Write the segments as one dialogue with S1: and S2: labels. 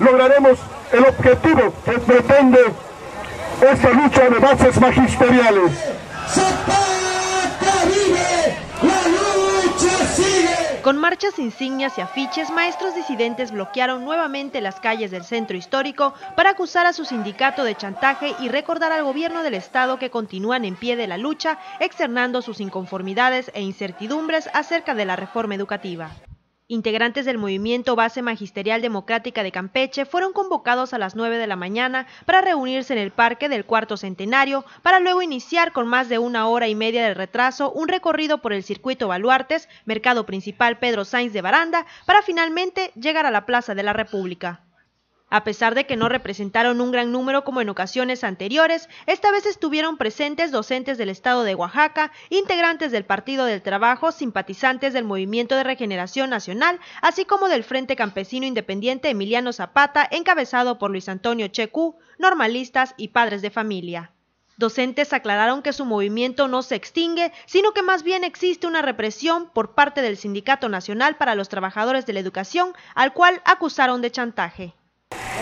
S1: lograremos el objetivo que pretende esta lucha de bases magisteriales.
S2: Con marchas, insignias y afiches, maestros disidentes bloquearon nuevamente las calles del centro histórico para acusar a su sindicato de chantaje y recordar al gobierno del estado que continúan en pie de la lucha, externando sus inconformidades e incertidumbres acerca de la reforma educativa. Integrantes del movimiento Base Magisterial Democrática de Campeche fueron convocados a las 9 de la mañana para reunirse en el parque del cuarto centenario para luego iniciar con más de una hora y media de retraso un recorrido por el circuito Baluartes, mercado principal Pedro Sainz de Baranda, para finalmente llegar a la Plaza de la República. A pesar de que no representaron un gran número como en ocasiones anteriores, esta vez estuvieron presentes docentes del estado de Oaxaca, integrantes del Partido del Trabajo, simpatizantes del Movimiento de Regeneración Nacional, así como del Frente Campesino Independiente Emiliano Zapata, encabezado por Luis Antonio Checú, normalistas y padres de familia. Docentes aclararon que su movimiento no se extingue, sino que más bien existe una represión por parte del Sindicato Nacional para los Trabajadores de la Educación, al cual acusaron de chantaje.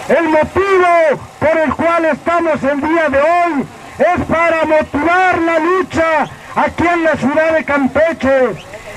S1: El motivo por el cual estamos el día de hoy es para motivar la lucha aquí en la ciudad de Campeche,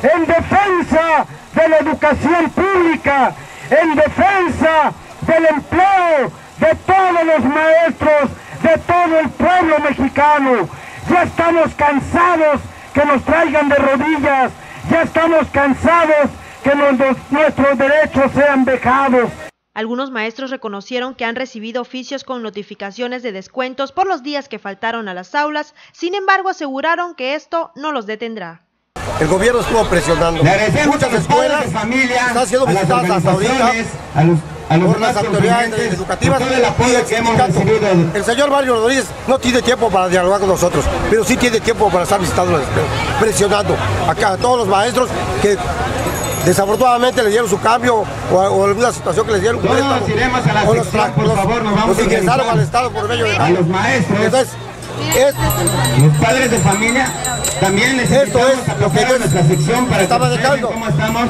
S1: en defensa de la educación pública, en defensa del empleo de todos los maestros, de todo el pueblo mexicano. Ya estamos cansados que nos traigan de rodillas, ya estamos cansados que nuestros derechos sean dejados.
S2: Algunos maestros reconocieron que han recibido oficios con notificaciones de descuentos por los días que faltaron a las aulas, sin embargo aseguraron que esto no los detendrá.
S3: El gobierno estuvo presionando. Muchas escuelas están siendo visitadas hasta ahorita por las autoridades educativas y el señor Mario Rodríguez no tiene tiempo para dialogar con nosotros, pero sí tiene tiempo para estar visitando, presionando acá a todos los maestros que desafortunadamente le dieron su cambio o, alguna situación que les dieron.
S1: Todos iremos a la
S3: o los,
S1: sección, por favor, nos vamos
S3: los ingresaron al Estado por medio de...
S1: A los maestros, Entonces, es, los padres de familia, también les
S3: esto es
S1: lo que
S3: es
S1: nuestra sección para
S3: estaba
S1: que
S3: dejando.
S1: cómo estamos.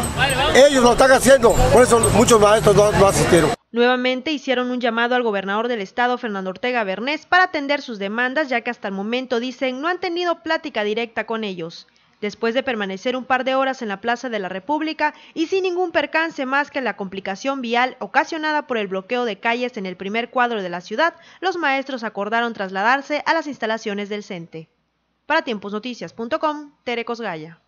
S3: Ellos lo están haciendo, por eso muchos maestros no, no asistieron.
S2: Nuevamente hicieron un llamado al gobernador del estado, Fernando Ortega Bernés, para atender sus demandas, ya que hasta el momento, dicen, no han tenido plática directa con ellos después de permanecer un par de horas en la Plaza de la República y sin ningún percance más que la complicación vial ocasionada por el bloqueo de calles en el primer cuadro de la ciudad, los maestros acordaron trasladarse a las instalaciones del CENTE. Para tiemposnoticias.com, Tere Cosgaya.